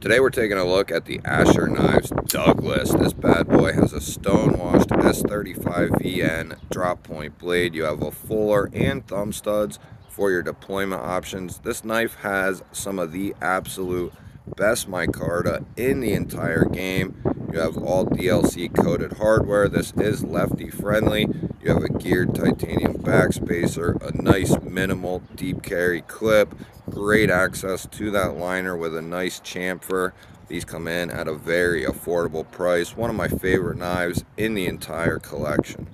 Today we're taking a look at the Asher Knives Douglas. This bad boy has a stone-washed S35VN drop point blade. You have a fuller and thumb studs for your deployment options. This knife has some of the absolute best micarta in the entire game. You have all DLC coated hardware. This is lefty friendly. You have a geared titanium backspacer, a nice minimal deep carry clip, great access to that liner with a nice chamfer. These come in at a very affordable price. One of my favorite knives in the entire collection.